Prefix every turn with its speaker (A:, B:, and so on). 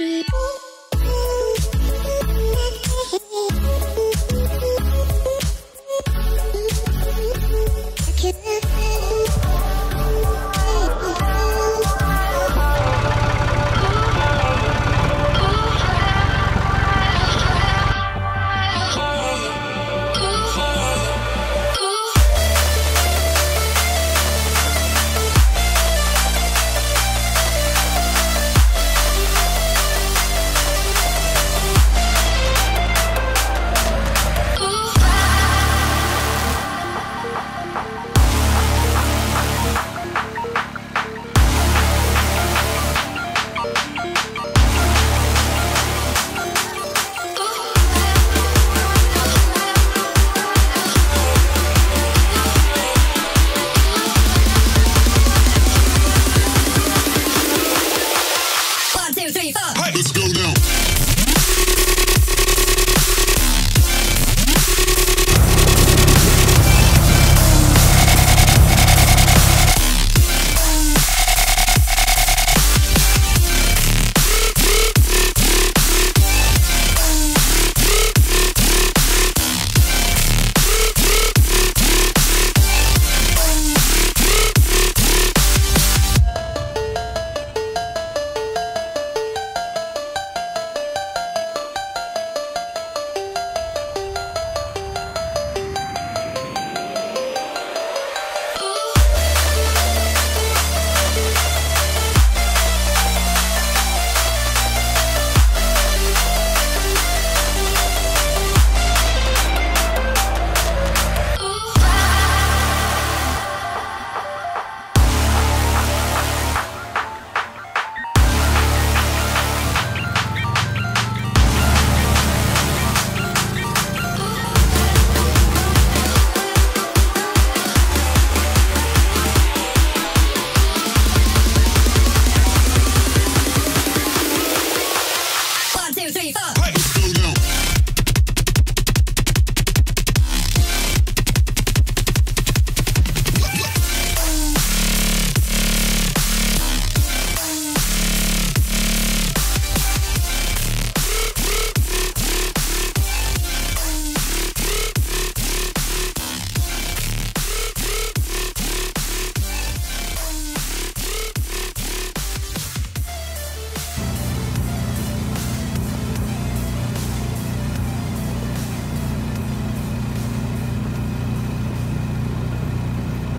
A: people